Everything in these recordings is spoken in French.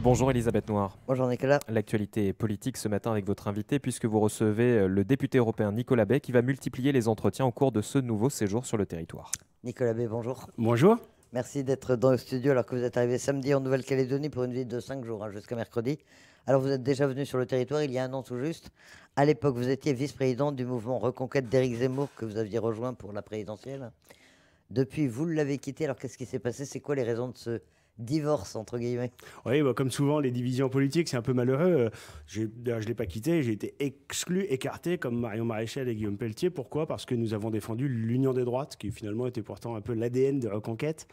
Bonjour Elisabeth Noir. Bonjour Nicolas. L'actualité politique ce matin avec votre invité puisque vous recevez le député européen Nicolas Bay qui va multiplier les entretiens au cours de ce nouveau séjour sur le territoire. Nicolas Bay, bonjour. Bonjour. Merci d'être dans le studio alors que vous êtes arrivé samedi en Nouvelle-Calédonie pour une visite de 5 jours hein, jusqu'à mercredi. Alors vous êtes déjà venu sur le territoire il y a un an tout juste. À l'époque, vous étiez vice-président du mouvement Reconquête d'Éric Zemmour que vous aviez rejoint pour la présidentielle. Depuis, vous l'avez quitté. Alors qu'est-ce qui s'est passé? C'est quoi les raisons de ce divorce, entre guillemets. Oui, bah, comme souvent, les divisions politiques, c'est un peu malheureux. je ne l'ai pas quitté, j'ai été exclu, écarté, comme Marion Maréchal et Guillaume Pelletier. Pourquoi? Parce que nous avons défendu l'union des droites, qui finalement était pourtant un peu l'ADN de Reconquête.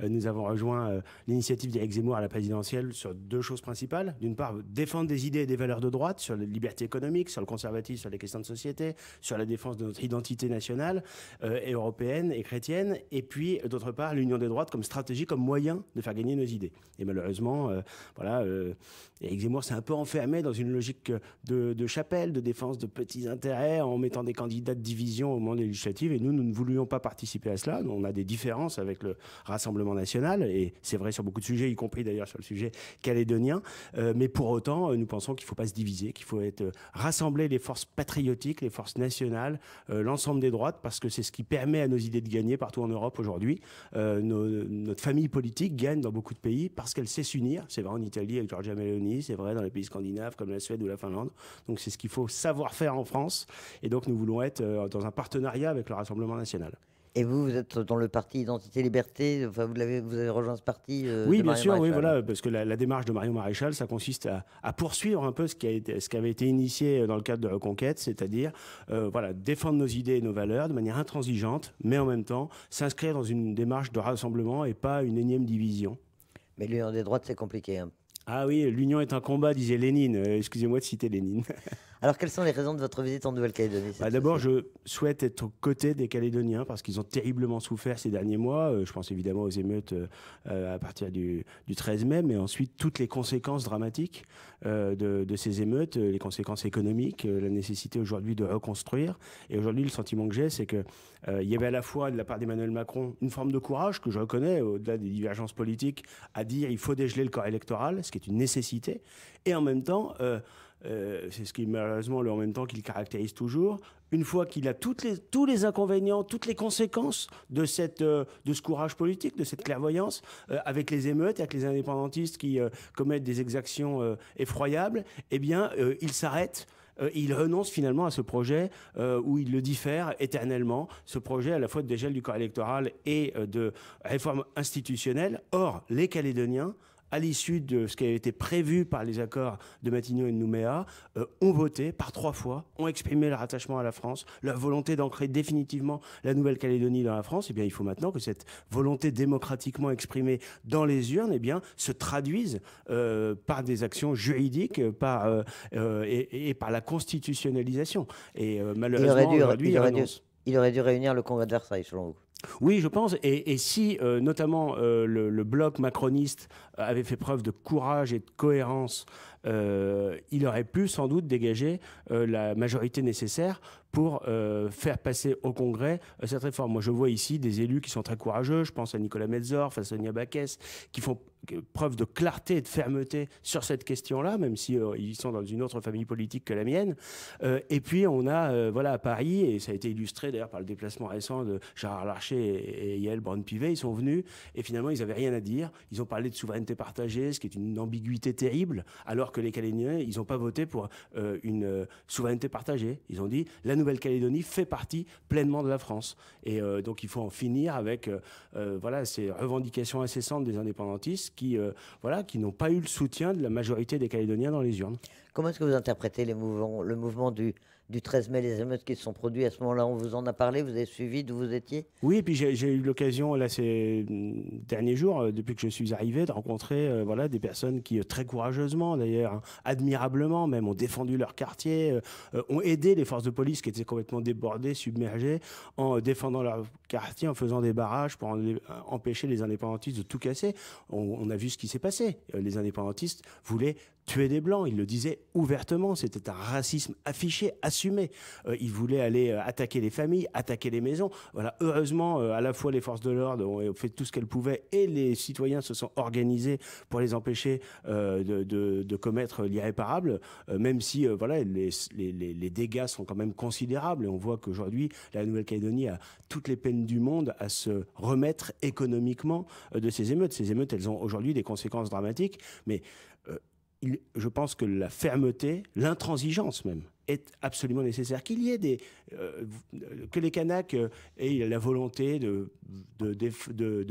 Euh, nous avons rejoint euh, l'initiative d'Éric Zemmour à la présidentielle sur deux choses principales. D'une part, défendre des idées et des valeurs de droite sur la liberté économique, sur le conservatisme, sur les questions de société, sur la défense de notre identité nationale euh, et européenne et chrétienne. Et puis, d'autre part, l'union des droites comme stratégie, comme moyen de faire gagner nos idées. Et malheureusement, euh, voilà, euh, Éric Zemmour s'est un peu enfermé dans une logique de, chapelle, de défense de petits intérêts, en mettant des candidats de division au moment des législatives. Et nous, nous ne voulions pas participer à cela. On a des différences avec le Rassemblement national, et c'est vrai sur beaucoup de sujets, y compris d'ailleurs sur le sujet calédonien. Euh, mais pour autant, nous pensons qu'il ne faut pas se diviser, qu'il faut être rassembler les forces patriotiques, les forces nationales, l'ensemble des droites, parce que c'est ce qui permet à nos idées de gagner partout en Europe aujourd'hui. notre famille politique gagne dans beaucoup beaucoup de pays parce qu'elle sait s'unir. C'est vrai en Italie avec Giorgia Meloni, c'est vrai dans les pays scandinaves comme la Suède ou la Finlande. Donc c'est ce qu'il faut savoir faire en France. Et donc nous voulons être euh, dans un partenariat avec le Rassemblement national. Et vous, vous êtes dans le parti Identité Liberté? Enfin, vous avez, vous avez rejoint ce parti. Euh, oui, bien sûr, oui, voilà, parce que la, démarche de Marion Maréchal, ça consiste à, poursuivre un peu ce qui a été, ce qui avait été initié dans le cadre de Reconquête, c'est-à-dire, euh, voilà, défendre nos idées et nos valeurs de manière intransigeante, mais en même temps s'inscrire dans une démarche de rassemblement et pas une énième division. Mais l'union des droites, c'est compliqué. Hein. Ah oui, l'union est un combat, disait Lénine. Euh, excusez-moi de citer Lénine. Alors, quelles sont les raisons de votre visite en Nouvelle-Calédonie bah, D'abord, je souhaite être aux côtés des Calédoniens parce qu'ils ont terriblement souffert ces derniers mois. Euh, je pense évidemment aux émeutes euh, à partir du, 13 mai, mais ensuite toutes les conséquences dramatiques de, ces émeutes, les conséquences économiques, la nécessité aujourd'hui de reconstruire. Et aujourd'hui, le sentiment que j'ai, c'est qu'il y avait à la fois de la part d'Emmanuel Macron une forme de courage que je reconnais, au-delà des divergences politiques, à dire il faut dégeler le corps électoral, ce qui est une nécessité, et en même temps, euh, euh, c'est ce qui malheureusement le en même temps qu'il caractérise toujours, une fois qu'il a les, tous les inconvénients, toutes les conséquences de, cette, euh, de ce courage politique, de cette clairvoyance, avec les émeutes, avec les indépendantistes qui commettent des exactions effroyables, eh bien, il s'arrête il renonce finalement à ce projet où il le diffère éternellement, ce projet à la fois de dégel du corps électoral et de réforme institutionnelle. Or, les Calédoniens à l'issue de ce qui a été prévu par les accords de Matignon et de Nouméa, euh, ont voté par trois fois, ont exprimé leur attachement à la France, leur volonté d'ancrer définitivement la Nouvelle-Calédonie dans la France. Et eh bien, il faut maintenant que cette volonté démocratiquement exprimée dans les urnes, eh bien, se traduise euh, par des actions juridiques, par euh, et, par la constitutionnalisation. Et malheureusement, il, il aurait dû réunir le Congrès de Versailles, selon vous? Oui, je pense. Et, si euh, notamment euh, le, bloc macroniste avait fait preuve de courage et de cohérence, euh, il aurait pu sans doute dégager la majorité nécessaire pour faire passer au Congrès cette réforme. Moi, je vois ici des élus qui sont très courageux. Je pense à Nicolas Metzor, à Sonia Baquès, qui font preuve de clarté et de fermeté sur cette question-là, même si euh, ils sont dans une autre famille politique que la mienne. Euh, et puis on a, euh, voilà, à Paris, et ça a été illustré d'ailleurs par le déplacement récent de Gérard Larcher et, et Yael Braun-Pivet, ils sont venus et finalement ils n'avaient rien à dire. Ils ont parlé de souveraineté partagée, ce qui est une ambiguïté terrible, alors que les Calédoniens, ils n'ont pas voté pour une souveraineté partagée. Ils ont dit la Nouvelle-Calédonie fait partie pleinement de la France. Et donc il faut en finir avec, voilà, ces revendications incessantes des indépendantistes qui, euh, voilà, qui n'ont pas eu le soutien de la majorité des Calédoniens dans les urnes. Comment est-ce que vous interprétez le mouvement du, du 13 mai, les émeutes qui se sont produites à ce moment-là On vous en a parlé Vous avez suivi d'où vous étiez? Oui, et puis j'ai eu l'occasion, là, ces derniers jours, euh, depuis que je suis arrivé, de rencontrer euh, voilà, des personnes qui, très courageusement d'ailleurs, hein, admirablement même, ont défendu leur quartier, ont aidé les forces de police qui étaient complètement débordées, submergées, en défendant leur quartier, en faisant des barrages pour empêcher les indépendantistes de tout casser. On, on a vu ce qui s'est passé. Les indépendantistes voulaient tuer des blancs. Il le disait ouvertement. C'était un racisme affiché, assumé. Euh, il voulait aller euh, attaquer les familles, attaquer les maisons. Voilà. Heureusement, euh, à la fois les forces de l'ordre ont fait tout ce qu'elles pouvaient et les citoyens se sont organisés pour les empêcher de, commettre l'irréparable, même si voilà les, les, les, dégâts sont quand même considérables. Et on voit qu'aujourd'hui, la Nouvelle-Calédonie a toutes les peines du monde à se remettre économiquement de ces émeutes. Ces émeutes, elles ont aujourd'hui des conséquences dramatiques, mais je pense que la fermeté, l'intransigeance même, est absolument nécessaire. Qu'il y ait. Euh, que les Kanaks euh, aient la volonté de,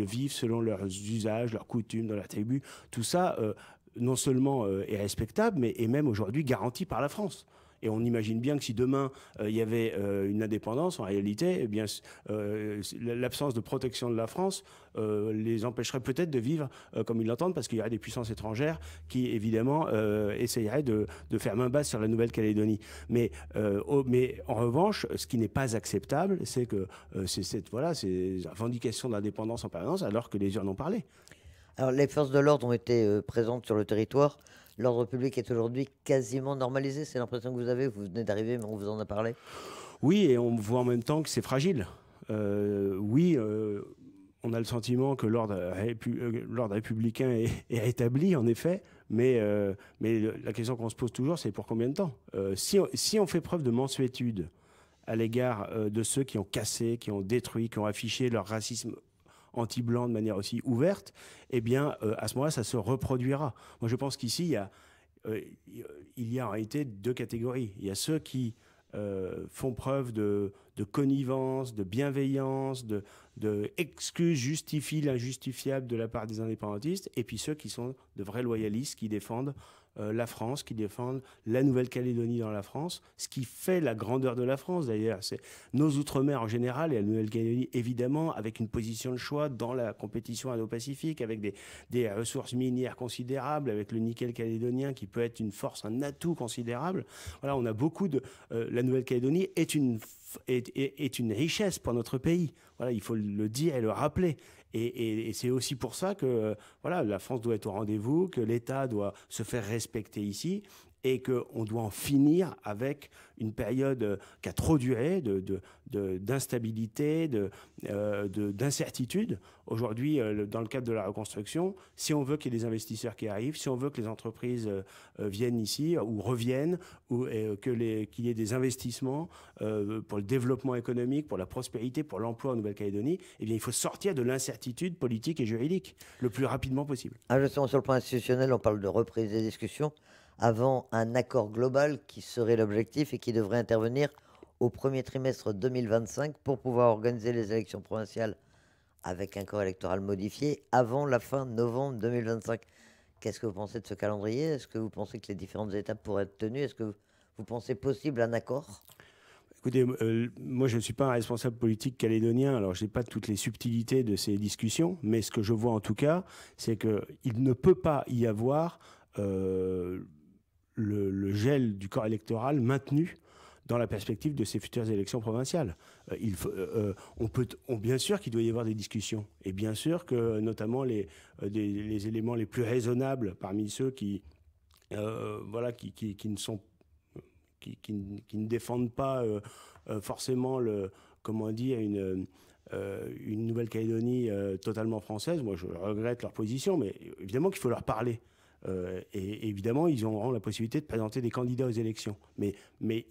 vivre selon leurs usages, leurs coutumes dans la tribu, tout ça, euh, non seulement est respectable, mais est même aujourd'hui garanti par la France. Et on imagine bien que si demain euh, il y avait euh, une indépendance, en réalité, eh euh, l'absence de protection de la France les empêcherait peut-être de vivre comme ils l'entendent, parce qu'il y aurait des puissances étrangères qui évidemment essayeraient de, faire main basse sur la Nouvelle-Calédonie. Mais, mais en revanche, ce qui n'est pas acceptable, c'est que c'est cette ces revendications d'indépendance en permanence, alors que les urnes ont parlé. Alors, les forces de l'ordre ont été présentes sur le territoire l'ordre public est aujourd'hui quasiment normalisé. C'est l'impression que vous avez. Vous venez d'arriver, mais on vous en a parlé. Oui, et on voit en même temps que c'est fragile. Euh, oui, euh, on a le sentiment que l'ordre, euh, républicain est, est, rétabli, en effet, mais, mais la question qu'on se pose toujours, c'est pour combien de temps? Si on, si, on, fait preuve de mansuétude à l'égard de ceux qui ont cassé, qui ont détruit, qui ont affiché leur racisme anti-blanc de manière aussi ouverte, eh bien, euh, à ce moment-là, ça se reproduira. Moi, je pense qu'ici, il y a, euh, il y a en réalité deux catégories. Il y a ceux qui euh, font preuve de, connivence, de bienveillance, de, de l'injustifiable de la part des indépendantistes, et puis ceux qui sont de vrais loyalistes, qui défendent euh, la France, qui défendent la Nouvelle-Calédonie dans la France, ce qui fait la grandeur de la France d'ailleurs. C'est nos outre-mer en général et la Nouvelle-Calédonie évidemment avec une position de choix dans la compétition indo-pacifique, avec des, ressources minières considérables, avec le nickel calédonien qui peut être une force, un atout considérable. Voilà, on a beaucoup de. Euh, la Nouvelle-Calédonie est une est, est, une richesse pour notre pays. Voilà, il faut le dire et le rappeler. Et, c'est aussi pour ça que voilà, la France doit être au rendez-vous, que l'État doit se faire respecter ici et qu'on doit en finir avec une période euh, qui a trop duré d'instabilité, de, de, de, d'incertitude. Euh, Aujourd'hui, euh, dans le cadre de la reconstruction, si on veut qu'il y ait des investisseurs qui arrivent, si on veut que les entreprises viennent ici ou reviennent, ou qu'il y ait des investissements pour le développement économique, pour la prospérité, pour l'emploi en Nouvelle-Calédonie, eh bien, il faut sortir de l'incertitude politique et juridique le plus rapidement possible. Ah, justement, sur le plan institutionnel, on parle de reprise des discussions avant un accord global qui serait l'objectif et qui devrait intervenir au premier trimestre 2025 pour pouvoir organiser les élections provinciales avec un corps électoral modifié avant la fin novembre 2025. Qu'est-ce que vous pensez de ce calendrier? Est-ce que vous pensez que les différentes étapes pourraient être tenues? Est-ce que vous pensez possible un accord? Écoutez, euh, moi je ne suis pas un responsable politique calédonien, alors je n'ai pas toutes les subtilités de ces discussions, mais ce que je vois en tout cas, c'est qu'il ne peut pas y avoir euh, le, gel du corps électoral maintenu dans la perspective de ces futures élections provinciales. Euh, euh, euh, on peut, bien sûr qu'il doit y avoir des discussions, et bien sûr que notamment les, éléments les plus raisonnables parmi ceux qui, voilà, qui, ne sont, qui, ne défendent pas forcément le, comment dire, une Nouvelle-Calédonie totalement française. Moi, je regrette leur position, mais évidemment qu'il faut leur parler. Euh, et évidemment, ils auront la possibilité de présenter des candidats aux élections. Mais,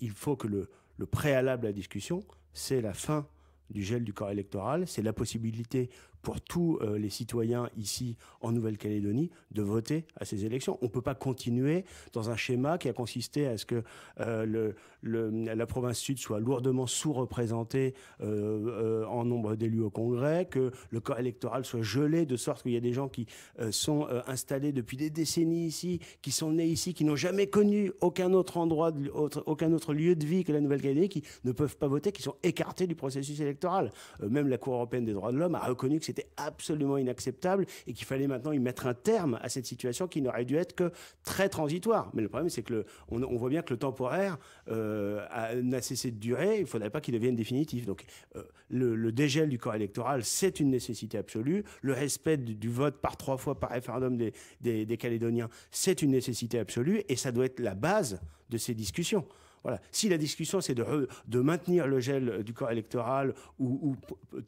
il faut que le préalable à la discussion, c'est la fin du gel du corps électoral, c'est la possibilité pour tous euh, les citoyens ici en Nouvelle-Calédonie de voter à ces élections. On ne peut pas continuer dans un schéma qui a consisté à ce que euh, la province sud soit lourdement sous-représentée euh, en nombre d'élus au Congrès, que le corps électoral soit gelé de sorte qu'il y a des gens qui sont installés depuis des décennies ici, qui sont nés ici, qui n'ont jamais connu aucun autre endroit, aucun autre lieu de vie que la Nouvelle-Calédonie, qui ne peuvent pas voter, qui sont écartés du processus électoral. même la Cour européenne des droits de l'homme a reconnu que c'était absolument inacceptable et qu'il fallait maintenant y mettre un terme à cette situation qui n'aurait dû être que très transitoire. Mais le problème, c'est que on, voit bien que le temporaire euh, n'a cessé de durer. Il ne faudrait pas qu'il devienne définitif. Donc, euh, le, dégel du corps électoral, c'est une nécessité absolue. Le respect du, vote par trois fois par référendum des, des, des Calédoniens, c'est une nécessité absolue et ça doit être la base de ces discussions. Voilà. Si la discussion, c'est de, de, maintenir le gel du corps électoral ou,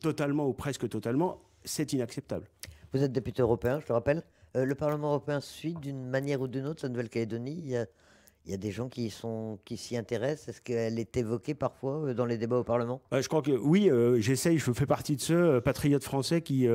totalement ou presque totalement, c'est inacceptable. Vous êtes député européen, je te rappelle. Euh, le Parlement européen suit d'une manière ou d'une autre la Nouvelle-Calédonie des gens qui sont qui s'y intéressent. Est-ce qu'elle est évoquée parfois euh, dans les débats au Parlement? Je crois que oui. Euh, j'essaye. Je fais partie de ceux euh, patriotes français qui,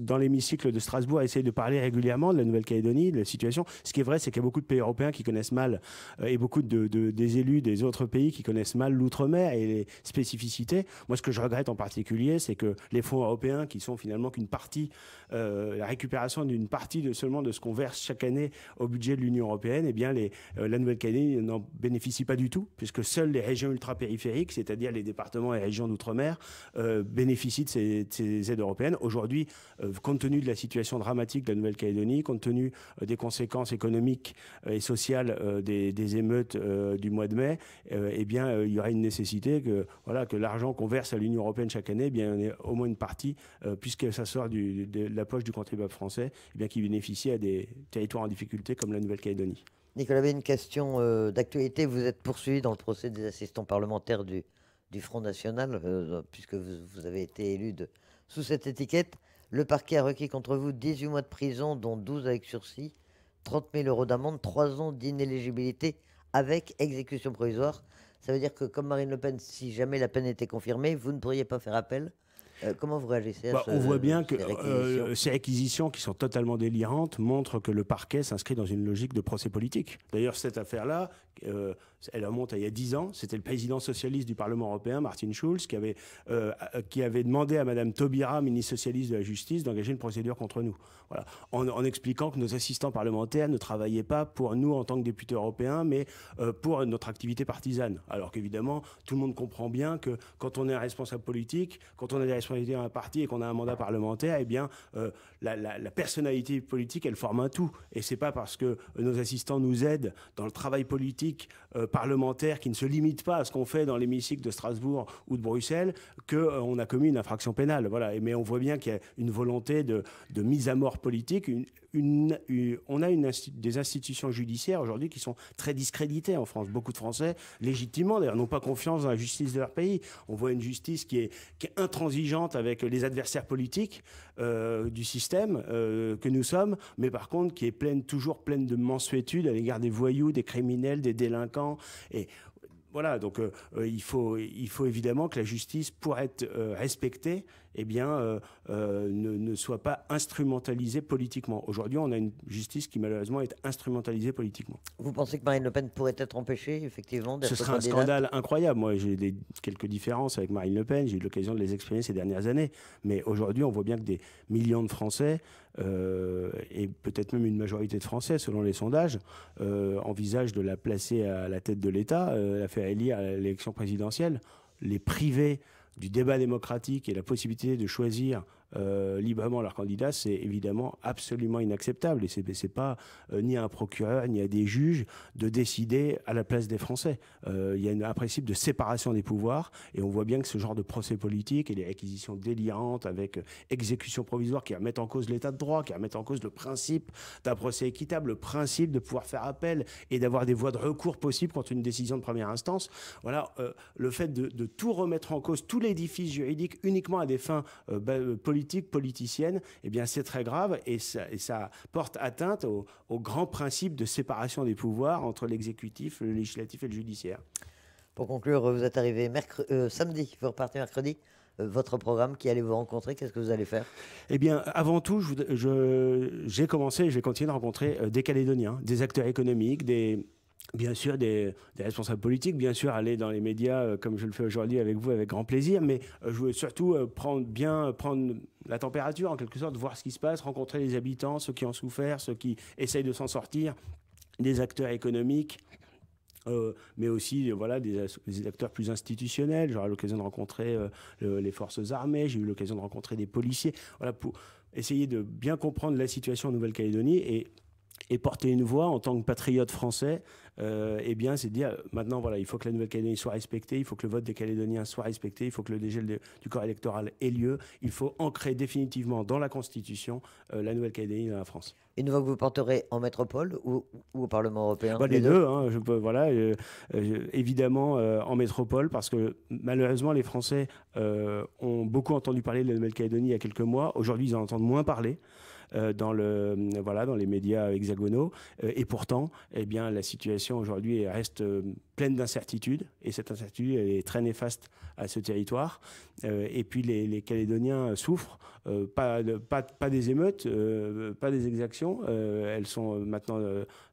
dans l'hémicycle de Strasbourg, essayent de parler régulièrement de la Nouvelle-Calédonie, de la situation. Ce qui est vrai, c'est qu'il y a beaucoup de pays européens qui connaissent mal et beaucoup de, des élus des autres pays qui connaissent mal l'outre-mer et les spécificités. Moi, ce que je regrette en particulier, c'est que les fonds européens, qui sont finalement qu'une partie, la récupération d'une partie de seulement de ce qu'on verse chaque année au budget de l'Union européenne, eh bien les, la Nouvelle-Calédonie n'en bénéficient pas du tout, puisque seules les régions ultra-périphériques, c'est-à-dire les départements et régions d'outre-mer, euh, bénéficient de ces, aides européennes. Aujourd'hui, euh, compte tenu de la situation dramatique de la Nouvelle-Calédonie, compte tenu euh, des conséquences économiques et sociales des, émeutes du mois de mai, eh bien, il y aurait une nécessité que, voilà, que l'argent qu'on verse à l'Union européenne chaque année, eh bien, ait au moins une partie, puisque ça sort de, la poche du contribuable français, eh bien, qui bénéficie à des territoires en difficulté comme la Nouvelle-Calédonie. Nicolas, une question euh, d'actualité. Vous êtes poursuivi dans le procès des assistants parlementaires du, Front National, euh, puisque vous, avez été élu sous cette étiquette. Le parquet a requis contre vous 18 mois de prison, dont 12 avec sursis, 30 000 euros d'amende, 3 ans d'inéligibilité avec exécution provisoire. Ça veut dire que, comme Marine Le Pen, si jamais la peine était confirmée, vous ne pourriez pas faire appel euh, comment vous réagissez à bah, On voit bien que euh, ces réquisitions qui sont totalement délirantes montrent que le parquet s'inscrit dans une logique de procès politique. D'ailleurs, cette affaire-là, euh, elle remonte à il y a dix ans. C'était le président socialiste du Parlement européen, Martin Schulz, qui avait, avait demandé à Madame Taubira, ministre socialiste de la Justice, d'engager une procédure contre nous. En, expliquant que nos assistants parlementaires ne travaillaient pas pour nous en tant que députés européens, mais pour notre activité partisane. Alors qu'évidemment, tout le monde comprend bien que quand on est un responsable politique, quand on a des responsabilités dans un parti et qu'on a un mandat parlementaire, eh bien, euh, la, personnalité politique, elle forme un tout. Et c'est pas parce que nos assistants nous aident dans le travail politique euh, parlementaire qui ne se limite pas à ce qu'on fait dans l'hémicycle de Strasbourg ou de Bruxelles qu'on euh, a commis une infraction pénale. Voilà. mais on voit bien qu'il y a une volonté de, mise à mort politique, on a des institutions judiciaires aujourd'hui qui sont très discréditées en France. Beaucoup de Français, légitimement d'ailleurs, n'ont pas confiance dans la justice de leur pays. On voit une justice qui est, intransigeante avec les adversaires politiques euh, du système que nous sommes, mais par contre qui est toujours pleine de mensuétude à l'égard des voyous, des criminels, des délinquants. Et voilà, donc euh, il, faut, il faut évidemment que la justice, pour être respectée, eh bien, euh, euh, ne, soit pas instrumentalisée politiquement. Aujourd'hui, on a une justice qui malheureusement est instrumentalisée politiquement. Vous pensez que Marine Le Pen pourrait être empêchée, effectivement, d'être Ce serait un scandale incroyable. Moi, j'ai quelques différences avec Marine Le Pen. J'ai eu l'occasion de les exprimer ces dernières années. Mais aujourd'hui, on voit bien que des millions de Français, euh, et peut-être même une majorité de Français, selon les sondages, envisagent de la placer à la tête de l'État, la faire élire à l'élection présidentielle. Les privés du débat démocratique et la possibilité de choisir euh, librement leur candidat, c'est évidemment absolument inacceptable. Et ce n'est pas euh, ni à un procureur ni à des juges de décider à la place des Français. Euh, il y a un principe de séparation des pouvoirs et on voit bien que ce genre de procès politique et les réquisitions délirantes avec exécution provisoire qui remettent en cause l'état de droit, qui remettent en cause le principe d'un procès équitable, le principe de pouvoir faire appel et d'avoir des voies de recours possibles contre une décision de première instance. Voilà, le fait de, tout remettre en cause, tout l'édifice juridique uniquement à des fins politiques politique politicienne, eh bien c'est très grave et ça, porte atteinte au, grand principe de séparation des pouvoirs entre l'exécutif, le législatif et le judiciaire. Pour conclure, vous êtes arrivé euh, samedi, vous repartez mercredi. Euh, votre programme, qui allez vous rencontrer? Qu'est-ce que vous allez faire? Eh bien, avant tout, j'ai commencé et je vais continuer de rencontrer euh, des Calédoniens, des acteurs économiques, des, bien sûr des, responsables politiques, bien sûr aller dans les médias euh, comme je le fais aujourd'hui avec vous avec grand plaisir, mais euh, je veux surtout euh, prendre bien prendre la température en quelque sorte, voir ce qui se passe, rencontrer les habitants, ceux qui ont souffert, ceux qui essayent de s'en sortir, des acteurs économiques, mais aussi voilà, des, acteurs plus institutionnels. J'aurai l'occasion de rencontrer les forces armées, j'ai eu l'occasion de rencontrer des policiers. Voilà, pour essayer de bien comprendre la situation en Nouvelle-Calédonie et et porter une voix en tant que patriote français, euh, eh bien, c'est de dire maintenant, voilà, il faut que la Nouvelle-Calédonie soit respectée, il faut que le vote des Calédoniens soit respecté, il faut que le dégel du corps électoral ait lieu, il faut ancrer définitivement dans la Constitution euh, la Nouvelle-Calédonie dans la France. Une fois que vous porterez en métropole ou, au Parlement européen bah, Les, deux, hein, je peux, voilà, euh, évidemment en métropole, parce que malheureusement, les Français ont beaucoup entendu parler de la Nouvelle-Calédonie il y a quelques mois. Aujourd'hui, ils en entendent moins parler. Euh, dans, le, voilà, dans les médias hexagonaux. Euh, et pourtant, eh bien, la situation aujourd'hui reste euh, pleine d'incertitudes. Et cette incertitude est très néfaste à ce territoire. et puis les, Calédoniens souffrent, pas, pas, pas, des émeutes, pas des exactions. elles sont maintenant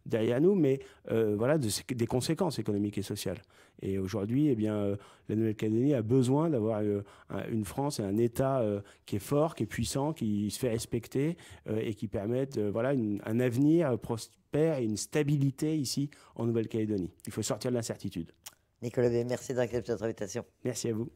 derrière nous, mais voilà, des conséquences économiques et sociales. Et aujourd'hui, eh bien, la Nouvelle-Calédonie a besoin d'avoir une France et un État qui est fort, qui est puissant, qui se fait respecter euh, et qui permettent euh, voilà, un avenir prospère et une stabilité ici en Nouvelle-Calédonie. Il faut sortir de l'incertitude. Nicolas B, merci d'accepter notre invitation. Merci à vous.